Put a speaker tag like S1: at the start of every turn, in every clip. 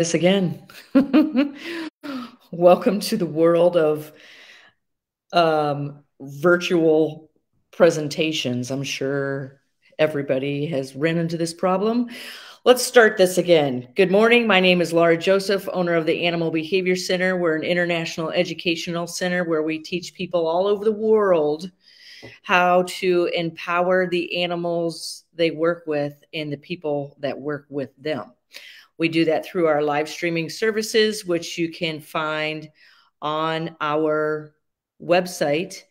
S1: this again. Welcome to the world of um, virtual presentations. I'm sure everybody has run into this problem. Let's start this again. Good morning. My name is Lara Joseph, owner of the Animal Behavior Center. We're an international educational center where we teach people all over the world how to empower the animals they work with and the people that work with them. We do that through our live streaming services, which you can find on our website,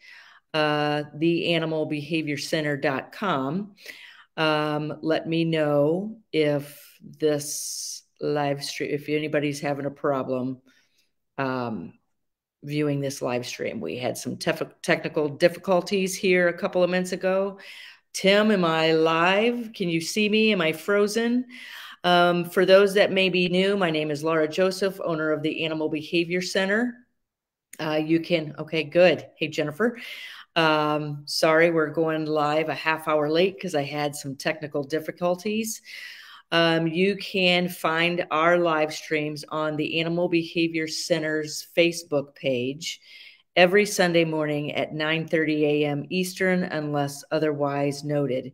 S1: uh, theanimalbehaviorcenter.com. Um, let me know if this live stream, if anybody's having a problem um, viewing this live stream. We had some tef- technical difficulties here a couple of minutes ago. Tim, am I live? Can you see me? Am I frozen? Um, for those that may be new, my name is Lara Joseph, owner of the Animal Behavior Center. Uh, you can, okay, good. Hey, Jennifer. Um, sorry, we're going live a half hour late because I had some technical difficulties. Um, you can find our live streams on the Animal Behavior Center's Facebook page every Sunday morning at 9:30 a.m. Eastern, unless otherwise noted.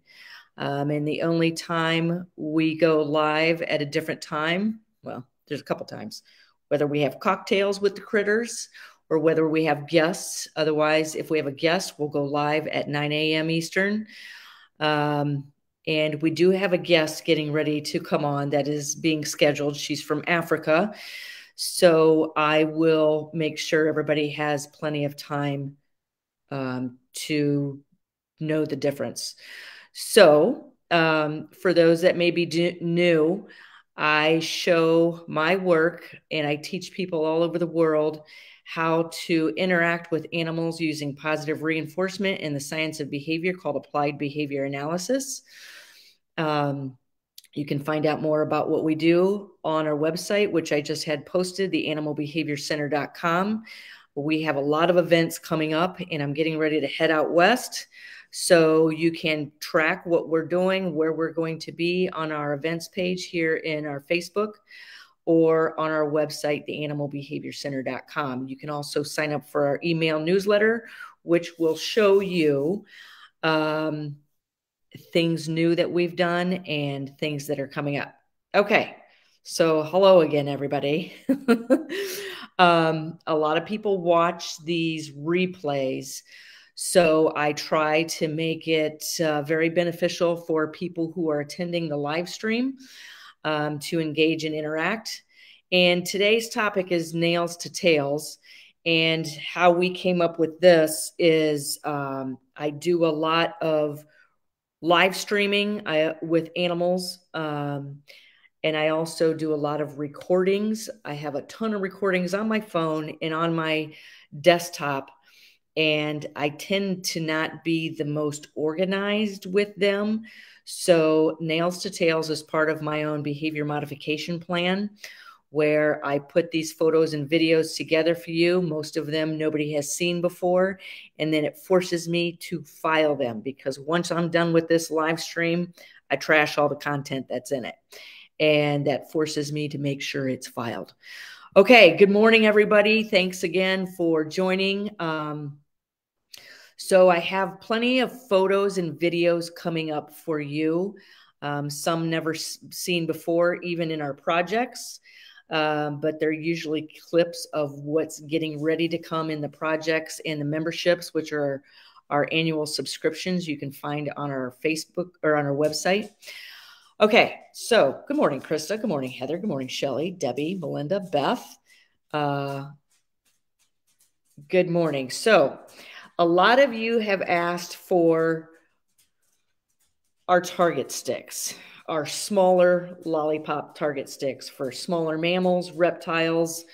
S1: Um, and the only time we go live at a different time, well, there's a couple times, whether we have cocktails with the critters or whether we have guests. Otherwise, if we have a guest, we'll go live at 9 a.m. Eastern. Um, and we do have a guest getting ready to come on that is being scheduled. She's from Africa. So I will make sure everybody has plenty of time um, to know the difference. So, um, for those that may be new, I show my work and I teach people all over the world how to interact with animals using positive reinforcement in the science of behavior called applied behavior analysis. Um, you can find out more about what we do on our website, which I just had posted, the animalbehaviorcenter.com. We have a lot of events coming up, and I'm getting ready to head out west. So you can track what we're doing, where we're going to be on our events page here in our Facebook or on our website, theanimalbehaviorcenter.com. You can also sign up for our email newsletter, which will show you um, things new that we've done and things that are coming up. Okay. So, hello again, everybody. um, a lot of people watch these replays so I try to make it uh, very beneficial for people who are attending the live stream um, to engage and interact. And today's topic is nails to tails. And how we came up with this is um, I do a lot of live streaming I, uh, with animals. Um, and I also do a lot of recordings. I have a ton of recordings on my phone and on my desktop and I tend to not be the most organized with them. So, Nails to Tails is part of my own behavior modification plan where I put these photos and videos together for you. Most of them nobody has seen before. And then it forces me to file them because once I'm done with this live stream, I trash all the content that's in it. And that forces me to make sure it's filed. Okay, good morning, everybody. Thanks again for joining. Um, so I have plenty of photos and videos coming up for you. Um, some never seen before, even in our projects, um, but they're usually clips of what's getting ready to come in the projects and the memberships, which are our annual subscriptions you can find on our Facebook or on our website. Okay, so good morning, Krista. Good morning, Heather. Good morning, Shelly, Debbie, Melinda, Beth. Uh, good morning. So, a lot of you have asked for our target sticks, our smaller lollipop target sticks for smaller mammals, reptiles,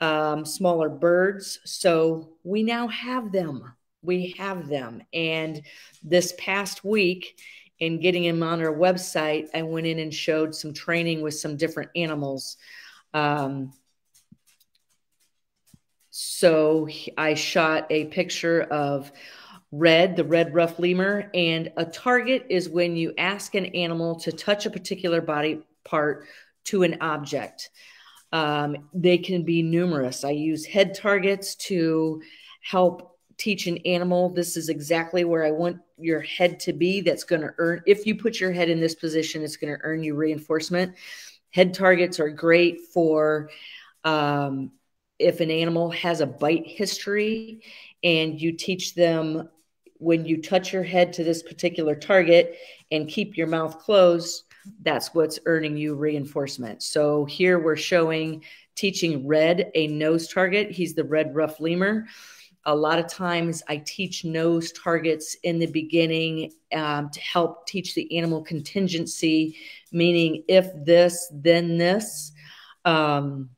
S1: um, smaller birds. So we now have them. We have them. And this past week, in getting them on our website, I went in and showed some training with some different animals. Um, so I shot a picture of red, the red ruff lemur, and a target is when you ask an animal to touch a particular body part to an object. Um, they can be numerous. I use head targets to help teach an animal this is exactly where I want your head to be. That's going to earn, if you put your head in this position, it's going to earn you reinforcement. Head targets are great for um, if an animal has a bite history and you teach them when you touch your head to this particular target and keep your mouth closed, that's what's earning you reinforcement. So here we're showing teaching Red a nose target. He's the red ruff lemur. A lot of times I teach nose targets in the beginning um, to help teach the animal contingency, meaning if this, then this. Um,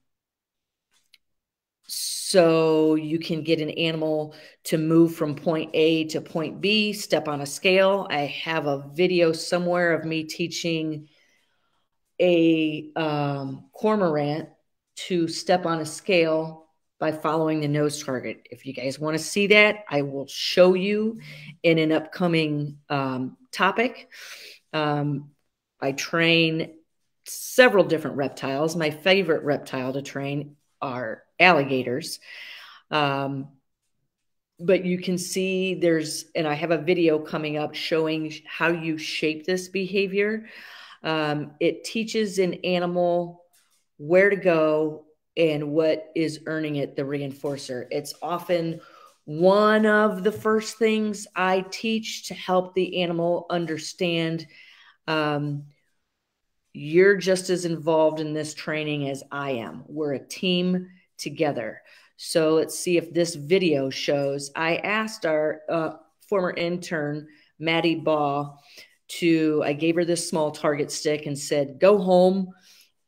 S1: so you can get an animal to move from point A to point B, step on a scale. I have a video somewhere of me teaching a um, cormorant to step on a scale by following the nose target. If you guys want to see that, I will show you in an upcoming um, topic. Um, I train several different reptiles. My favorite reptile to train are alligators. Um, but you can see there's, and I have a video coming up showing how you shape this behavior. Um, it teaches an animal where to go and what is earning it the reinforcer. It's often one of the first things I teach to help the animal understand um, you're just as involved in this training as I am. We're a team together. So let's see if this video shows. I asked our uh, former intern, Maddie Baugh, to, I gave her this small target stick and said, go home,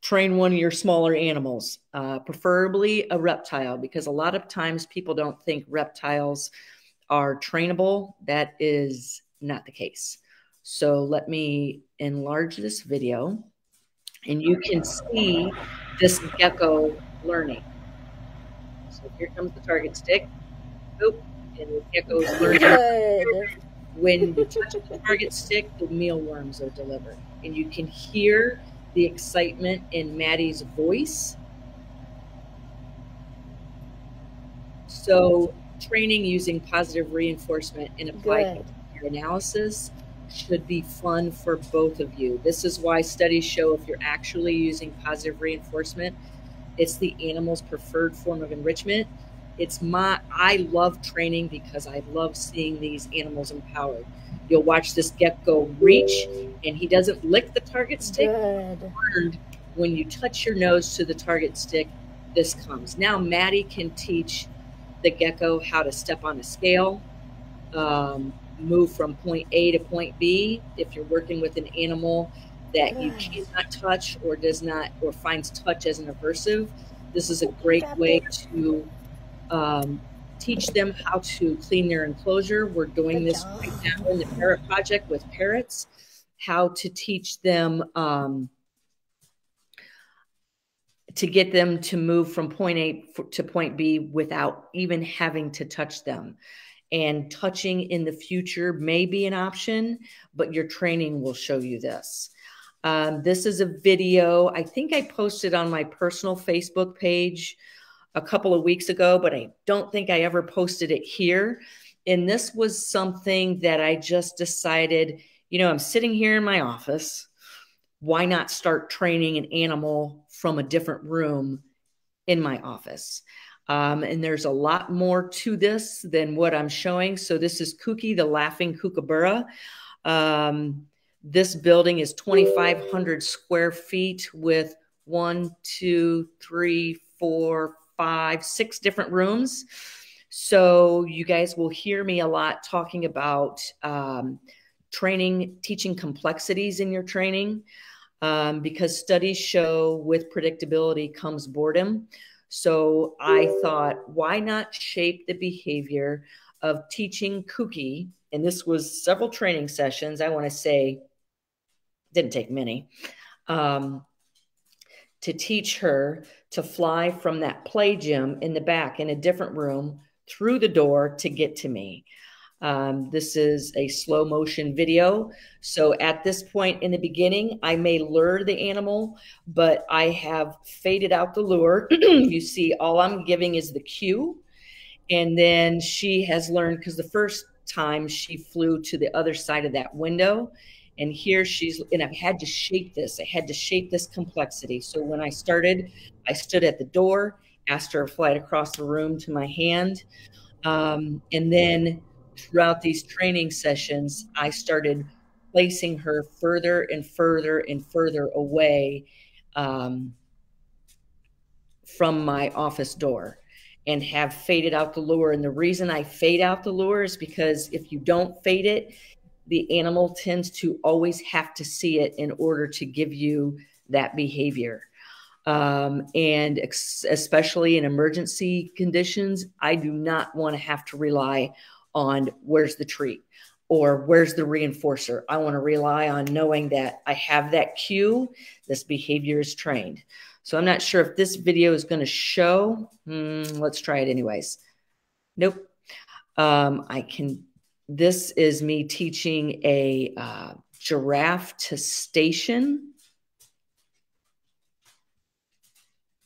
S1: train one of your smaller animals, uh, preferably a reptile, because a lot of times people don't think reptiles are trainable. That is not the case. So let me enlarge this video and you can see this gecko learning. So here comes the target stick. Oop, and the gecko's learning. When you touch the target stick, the mealworms are delivered. And you can hear the excitement in Maddie's voice. So training using positive reinforcement and applied analysis should be fun for both of you. This is why studies show if you're actually using positive reinforcement, it's the animal's preferred form of enrichment. It's my, I love training because I love seeing these animals empowered. You'll watch this gecko reach and he doesn't lick the target stick. Good. When you touch your nose to the target stick, this comes. Now Maddie can teach the gecko how to step on a scale. Um, move from point A to point B. If you're working with an animal that you cannot touch or does not or finds touch as an aversive, this is a great way to um, teach them how to clean their enclosure. We're doing this right now in the parrot project with parrots, how to teach them um, to get them to move from point A to point B without even having to touch them and touching in the future may be an option, but your training will show you this. Um, this is a video I think I posted on my personal Facebook page a couple of weeks ago, but I don't think I ever posted it here. And this was something that I just decided, you know, I'm sitting here in my office. Why not start training an animal from a different room in my office? Um, and there's a lot more to this than what I'm showing. So this is Kuki, the laughing kookaburra. Um, this building is 2,500 square feet with one, two, three, four, five, six different rooms. So you guys will hear me a lot talking about um, training, teaching complexities in your training, um, because studies show with predictability comes boredom. So I thought, why not shape the behavior of teaching Kuki? And this was several training sessions. I want to say, didn't take many, um, to teach her to fly from that play gym in the back in a different room through the door to get to me. Um, this is a slow motion video. So at this point in the beginning, I may lure the animal, but I have faded out the lure. you see, all I'm giving is the cue. And then she has learned because the first time she flew to the other side of that window. And here she's, and I've had to shape this. I had to shape this complexity. So when I started, I stood at the door, asked her to fly across the room to my hand. Um, and then throughout these training sessions, I started placing her further and further and further away um, from my office door and have faded out the lure. And the reason I fade out the lure is because if you don't fade it, the animal tends to always have to see it in order to give you that behavior. Um, and ex- especially in emergency conditions, I do not want to have to rely on where's the treat or where's the reinforcer. I want to rely on knowing that I have that cue, this behavior is trained. So I'm not sure if this video is going to show. Mm, let's try it anyways. Nope. Um, I can, this is me teaching a uh, giraffe to station.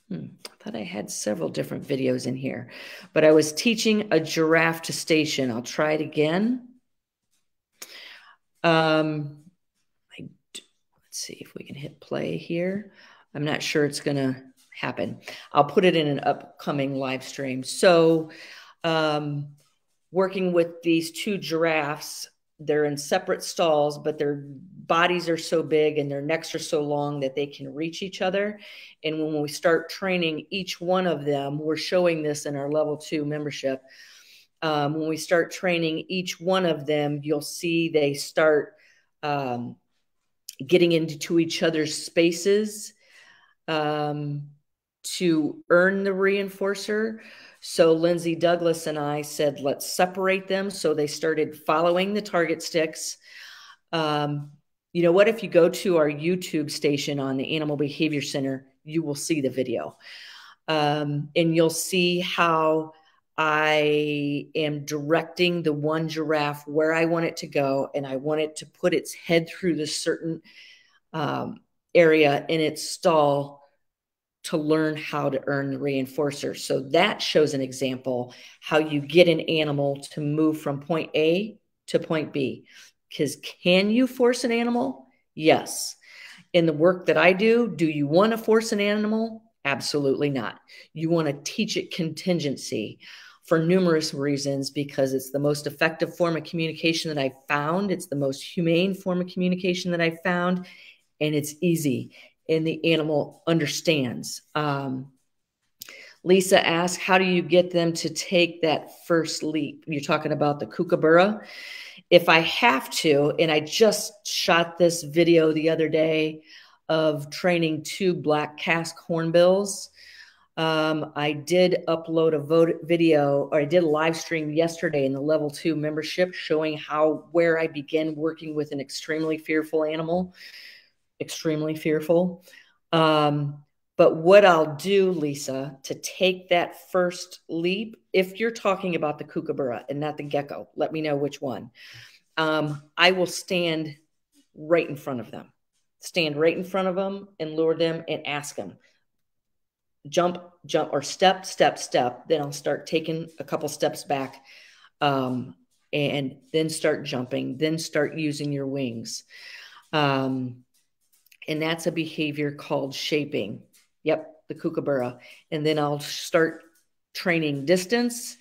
S1: Hmm, I thought I had several different videos in here, but I was teaching a giraffe to station. I'll try it again. Um, I, let's see if we can hit play here. I'm not sure it's going to happen. I'll put it in an upcoming live stream. So, um, working with these two giraffes, they're in separate stalls, but their bodies are so big and their necks are so long that they can reach each other. And when we start training each one of them, we're showing this in our level two membership. Um, when we start training each one of them, you'll see they start um, getting into each other's spaces um, to earn the reinforcer. So Lindsay Douglas and I said, let's separate them. So they started following the target sticks. Um, you know what? If you go to our YouTube station on the Animal Behavior Center, you will see the video. Um, and you'll see how I am directing the one giraffe where I want it to go. And I want it to put its head through this certain um, area in its stall to learn how to earn the reinforcer. So that shows an example how you get an animal to move from point A to point B. Because can you force an animal? Yes. In the work that I do, do you want to force an animal? Absolutely not. You want to teach it contingency for numerous reasons because it's the most effective form of communication that I've found. It's the most humane form of communication that I've found. And it's easy and the animal understands. Um, Lisa asks, how do you get them to take that first leap? You're talking about the kookaburra. If I have to, and I just shot this video the other day of training two black casque hornbills. Um, I did upload a vote video, or I did a live stream yesterday in the level two membership showing how where I began working with an extremely fearful animal extremely fearful. Um, but what I'll do, Lisa, to take that first leap, if you're talking about the kookaburra and not the gecko, let me know which one. Um, I will stand right in front of them, stand right in front of them and lure them and ask them, jump, jump, or step, step, step. Then I'll start taking a couple steps back um, and then start jumping, then start using your wings. Um, and that's a behavior called shaping. Yep, the kookaburra. And then I'll start training distance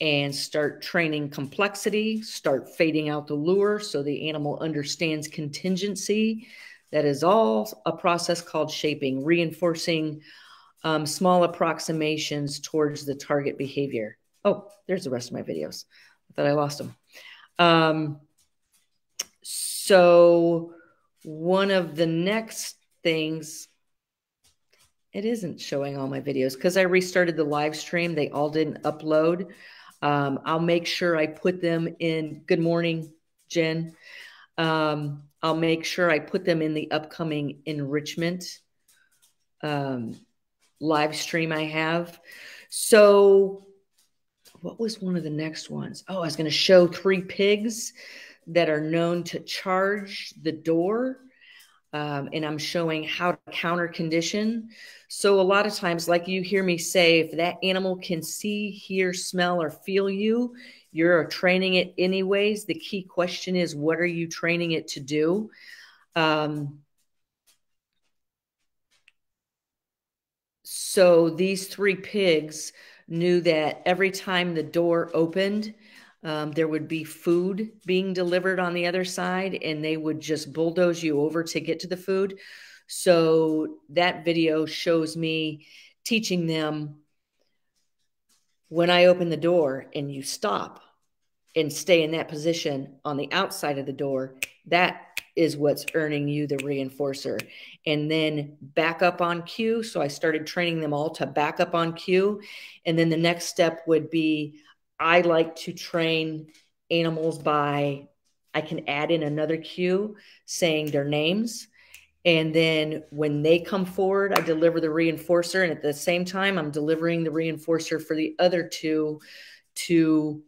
S1: and start training complexity, start fading out the lure so the animal understands contingency. That is all a process called shaping, reinforcing um, small approximations towards the target behavior. Oh, there's the rest of my videos. I thought I lost them. Um, so one of the next things it isn't showing all my videos because I restarted the live stream. They all didn't upload. Um, I'll make sure I put them in. Good morning, Jen. Um, I'll make sure I put them in the upcoming enrichment um, live stream I have. So what was one of the next ones? Oh, I was going to show three pigs that are known to charge the door. Um, and I'm showing how to counter condition. So, a lot of times, like you hear me say, if that animal can see, hear, smell, or feel you, you're training it anyways. The key question is, what are you training it to do? Um, so, these three pigs knew that every time the door opened, um, there would be food being delivered on the other side, and they would just bulldoze you over to get to the food. So that video shows me teaching them when I open the door and you stop and stay in that position on the outside of the door, that is what's earning you the reinforcer. And then back up on cue. So I started training them all to back up on cue. And then the next step would be I like to train animals by I can add in another cue saying their names. And then when they come forward, I deliver the reinforcer. And at the same time, I'm delivering the reinforcer for the other two to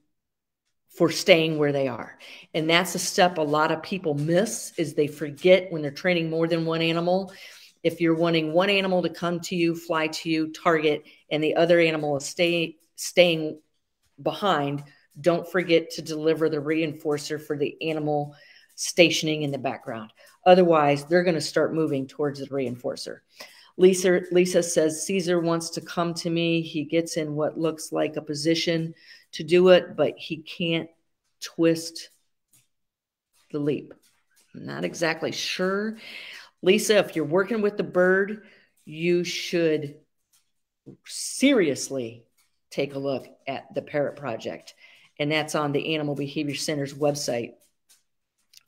S1: for staying where they are. And that's a step a lot of people miss is they forget when they're training more than one animal. If you're wanting one animal to come to you, fly to you, target, and the other animal is stay, staying behind, don't forget to deliver the reinforcer for the animal stationing in the background. Otherwise, they're going to start moving towards the reinforcer. Lisa, Lisa says Caesar wants to come to me. He gets in what looks like a position to do it, but he can't twist the leap. I'm not exactly sure. Lisa, if you're working with the bird, you should seriously take a look at the Parrot Project. And that's on the Animal Behavior Center's website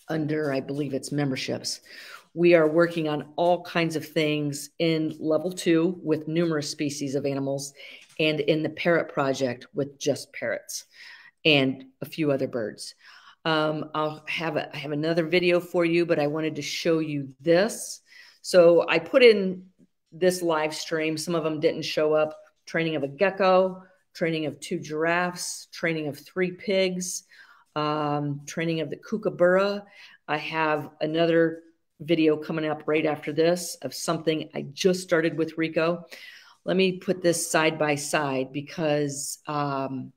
S1: under, I believe it's memberships. We are working on all kinds of things in level two with numerous species of animals and in the Parrot Project with just parrots and a few other birds. Um, I'll have a, I have another video for you, but I wanted to show you this. So I put in this live stream. Some of them didn't show up. Training of a gecko, training of two giraffes, training of three pigs, um, training of the kookaburra. I have another video coming up right after this of something I just started with Rico. Let me put this side by side because um,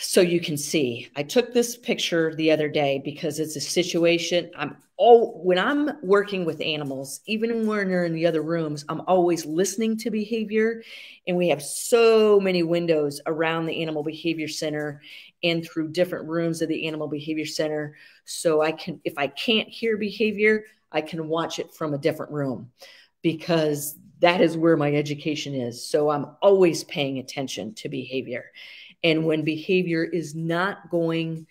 S1: so you can see. I took this picture the other day because it's a situation I'm all when I'm working with animals, even when we're in the other rooms, I'm always listening to behavior. And we have so many windows around the Animal Behavior Center and through different rooms of the Animal Behavior Center. So I can, if I can't hear behavior, I can watch it from a different room because that is where my education is. So I'm always paying attention to behavior. And when behavior is not going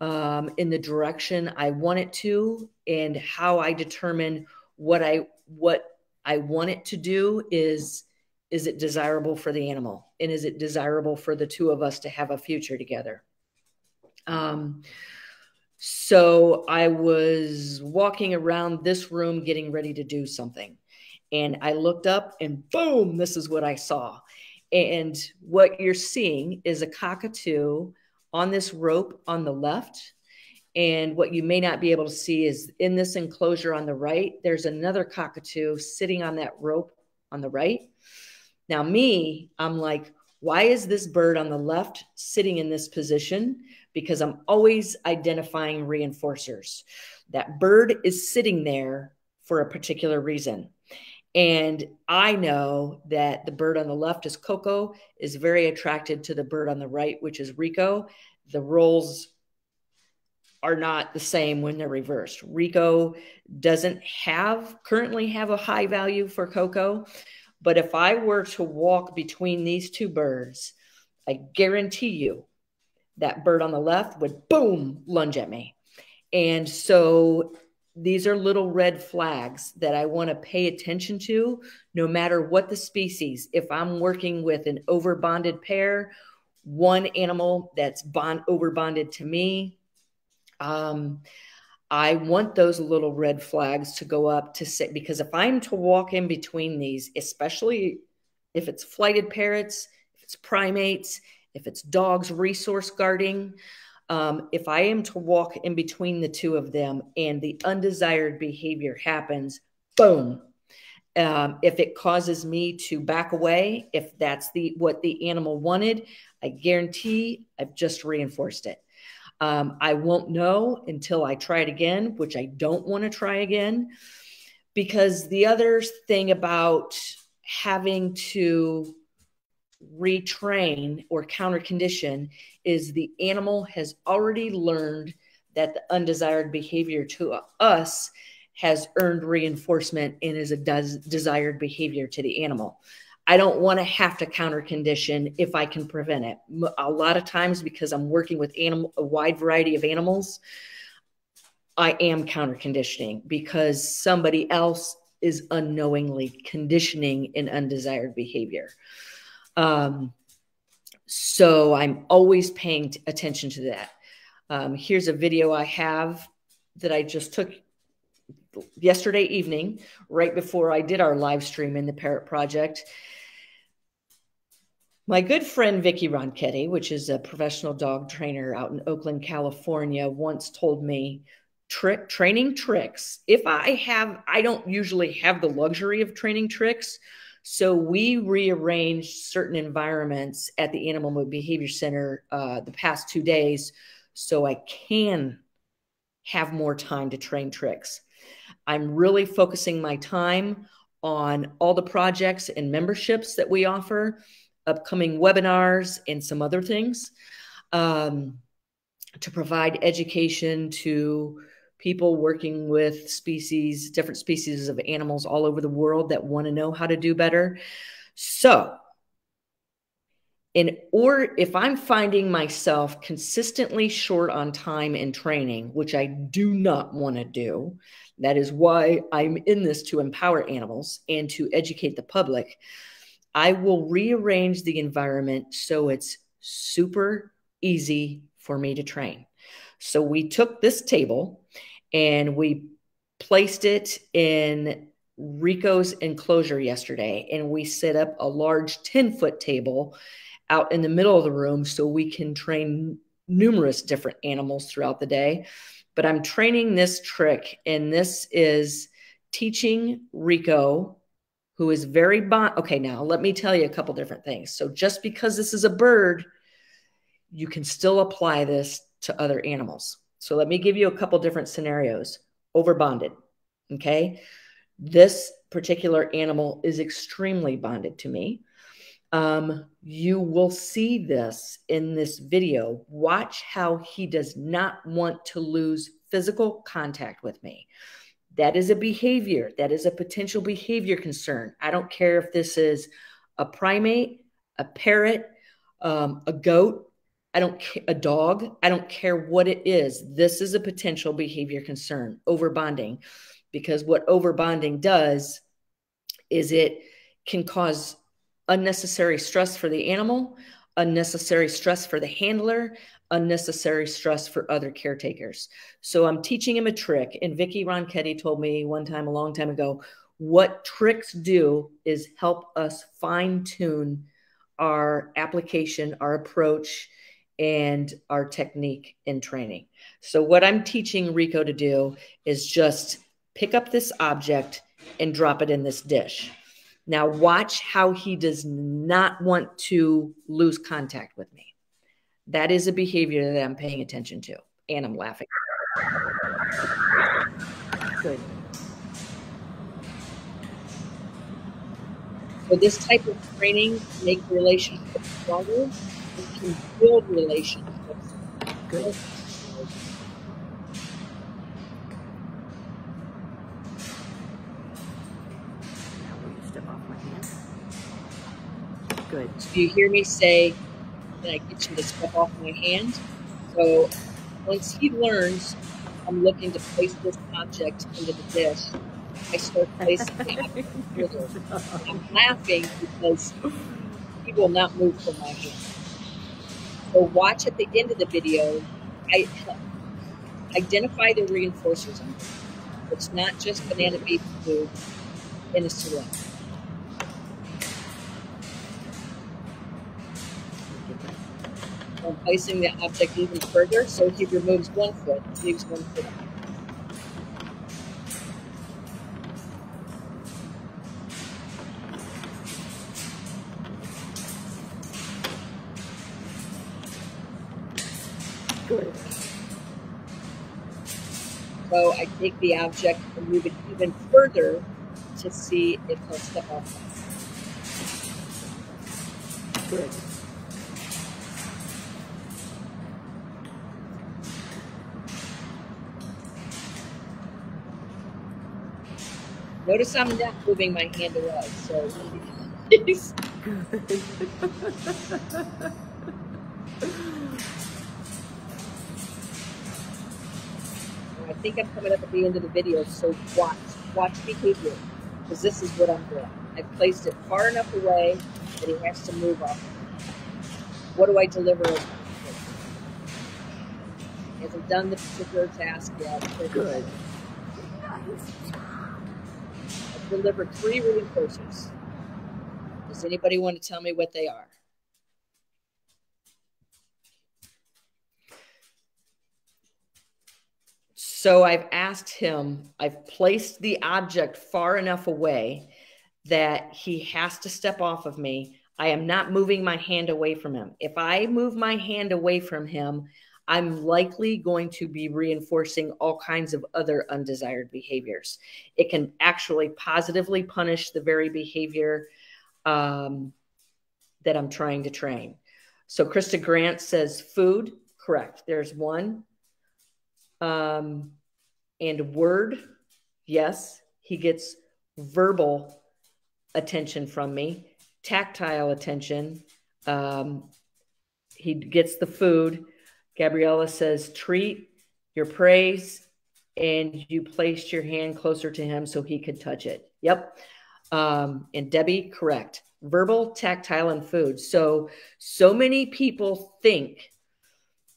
S1: um, in the direction I want it to, and how I determine what I what I want it to do is is it desirable for the animal, and is it desirable for the two of us to have a future together. Um, so I was walking around this room getting ready to do something. And I looked up and boom, this is what I saw. And what you're seeing is a cockatoo on this rope on the left. And what you may not be able to see is in this enclosure on the right, there's another cockatoo sitting on that rope on the right. Now, me, I'm like, why is this bird on the left sitting in this position? Because I'm always identifying reinforcers. That bird is sitting there for a particular reason. And I know that the bird on the left is Coco, is very attracted to the bird on the right, which is Rico. The roles are not the same when they're reversed. Rico doesn't have currently have a high value for Coco, but if I were to walk between these two birds, I guarantee you that bird on the left would boom lunge at me. And so these are little red flags that I want to pay attention to no matter what the species. If I'm working with an overbonded pair, one animal that's bond over bonded to me, um, I want those little red flags to go up to sit because if I'm to walk in between these, especially if it's flighted parrots, if it's primates, if it's dogs resource guarding, um, if I am to walk in between the two of them and the undesired behavior happens, boom. Um, if it causes me to back away, if that's the what the animal wanted, I guarantee I've just reinforced it. Um, I won't know until I try it again, which I don't want to try again. Because the other thing about having to retrain or counter condition is the animal has already learned that the undesired behavior to us has earned reinforcement and is a des- desired behavior to the animal. I don't want to have to counter condition if I can prevent it. A lot of times, because I'm working with animal, a wide variety of animals, I am counter conditioning because somebody else is unknowingly conditioning an undesired behavior. Um, so I'm always paying attention to that. Um, here's a video I have that I just took yesterday evening, right before I did our live stream in the Parrot Project. My good friend Vicky Ronchetti, which is a professional dog trainer out in Oakland, California, once told me trick training tricks. If I have, I don't usually have the luxury of training tricks. So we rearranged certain environments at the Animal Behavior Center uh, the past two days so I can have more time to train tricks. I'm really focusing my time on all the projects and memberships that we offer, upcoming webinars, and some other things um, to provide education to people working with species, different species of animals all over the world that want to know how to do better. So, in or if I'm finding myself consistently short on time and training, which I do not want to do, that is why I'm in this to empower animals and to educate the public. I will rearrange the environment so it's super easy for me to train. So we took this table and we placed it in Rico's enclosure yesterday and we set up a large 10 foot table out in the middle of the room so we can train numerous different animals throughout the day. But I'm training this trick, and this is teaching Rico, who is very bon- Okay, now let me tell you a couple different things. So just because this is a bird, you can still apply this to other animals. So let me give you a couple different scenarios. Over bonded. Okay. This particular animal is extremely bonded to me. Um, you will see this in this video. Watch how he does not want to lose physical contact with me. That is a behavior, that is a potential behavior concern. I don't care if this is a primate, a parrot, um, a goat, I don't care, a dog, I don't care what it is. This is a potential behavior concern, over bonding, because what over bonding does is it can cause unnecessary stress for the animal, unnecessary stress for the handler, unnecessary stress for other caretakers. So I'm teaching him a trick. And Vicky Ronchetti told me one time, a long time ago, what tricks do is help us fine tune our application, our approach, and our technique in training. So, what I'm teaching Rico to do is just pick up this object and drop it in this dish. Now, watch how he does not want to lose contact with me. That is a behavior that I'm paying attention to, and I'm laughing. Good. So, this type of training make relationships stronger can build relationships. Good. Good. So you hear me say, "Can I get you to step off my hand?" So once he learns, I'm looking to place this object into the dish. I start placing it. I'm laughing because he will not move from my hand. So watch at the end of the video. I identify the reinforcers. It's not just banana beef food in a syringe. I'm placing the object even further, so he removes one foot, leaves one foot. Good. So I take the object and move it even further to see if he'll step off. Good. Notice I'm not moving my hand away, so think I'm coming up at the end of the video, so watch, watch behavior, because this is what I'm doing. I've placed it far enough away that he has to move off. What do I deliver? He hasn't done the particular task yet. Good. I've delivered three reinforcers. Does anybody want to tell me what they are? So I've asked him, I've placed the object far enough away that he has to step off of me. I am not moving my hand away from him. If I move my hand away from him, I'm likely going to be reinforcing all kinds of other undesired behaviors. It can actually positively punish the very behavior um, that I'm trying to train. So Krista Grant says food, correct. There's one. Um, and word, yes, he gets verbal attention from me, tactile attention. Um, he gets the food. Gabriella says, treat your praise, and you placed your hand closer to him so he could touch it. Yep. Um, and Debbie, correct. Verbal, tactile, and food. So, so many people think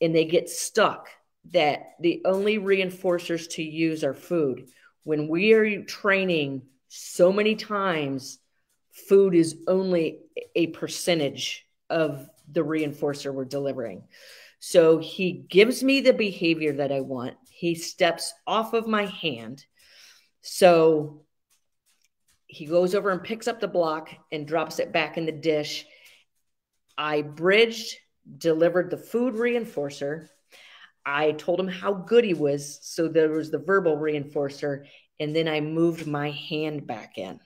S1: and they get stuck that the only reinforcers to use are food. When we are training so many times, food is only a percentage of the reinforcer we're delivering. So he gives me the behavior that I want. He steps off of my hand. So he goes over and picks up the block and drops it back in the dish. I bridged, delivered the food reinforcer I told him how good he was. So there was the verbal reinforcer. And then I moved my hand back in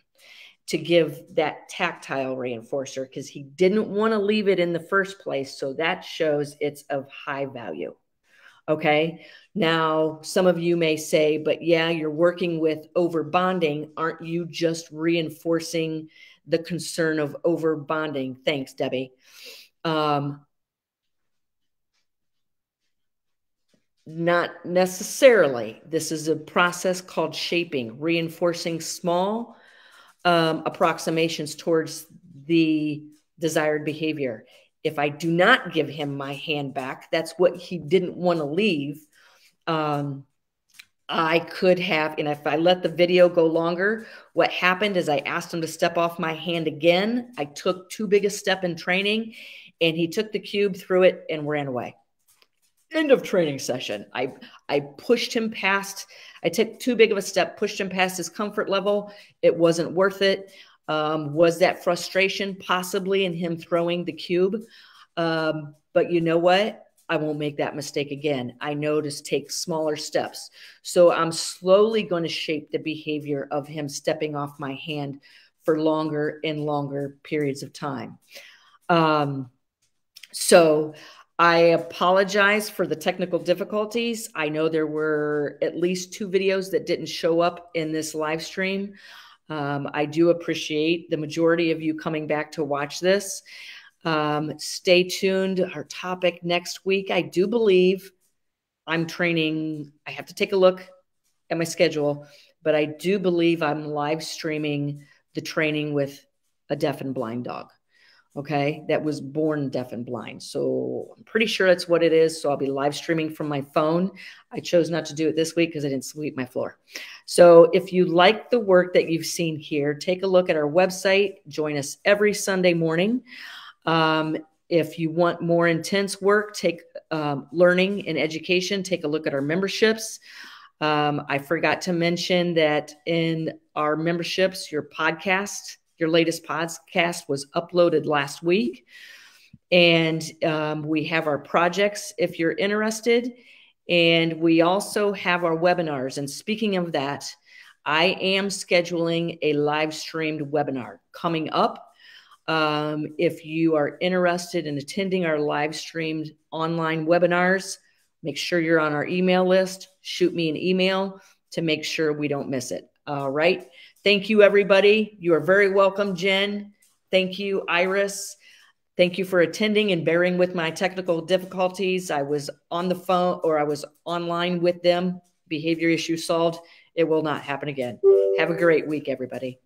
S1: to give that tactile reinforcer because he didn't want to leave it in the first place. So that shows it's of high value. Okay. Now, some of you may say, but yeah, you're working with over bonding. Aren't you just reinforcing the concern of over bonding? Thanks, Debbie. Um, Not necessarily. This is a process called shaping, reinforcing small um, approximations towards the desired behavior. If I do not give him my hand back, that's what he didn't want to leave. Um, I could have, and if I let the video go longer, what happened is I asked him to step off my hand again. I took too big a step in training, and he took the cube, threw it, and ran away end of training session. I I pushed him past. I took too big of a step, pushed him past his comfort level. It wasn't worth it. Um, was that frustration possibly in him throwing the cube? Um, but you know what? I won't make that mistake again. I know to take smaller steps. So I'm slowly going to shape the behavior of him stepping off my hand for longer and longer periods of time. Um, so I apologize for the technical difficulties. I know there were at least two videos that didn't show up in this live stream. Um, I do appreciate the majority of you coming back to watch this. Um, stay tuned. Our topic next week, I do believe I'm training. I have to take a look at my schedule, but I do believe I'm live streaming the training with a deaf and blind dog okay, that was born deaf and blind. So I'm pretty sure that's what it is. So I'll be live streaming from my phone. I chose not to do it this week because I didn't sweep my floor. So if you like the work that you've seen here, take a look at our website. Join us every Sunday morning. Um, if you want more intense work, take um, learning and education, take a look at our memberships. Um, I forgot to mention that in our memberships, your podcast, your latest podcast was uploaded last week. And um, we have our projects if you're interested. And we also have our webinars. And speaking of that, I am scheduling a live streamed webinar coming up. Um, if you are interested in attending our live streamed online webinars, make sure you're on our email list. Shoot me an email to make sure we don't miss it. All right. Thank you, everybody. You are very welcome, Jen. Thank you, Iris. Thank you for attending and bearing with my technical difficulties. I was on the phone or I was online with them. Behavior issue solved. It will not happen again. Have a great week, everybody.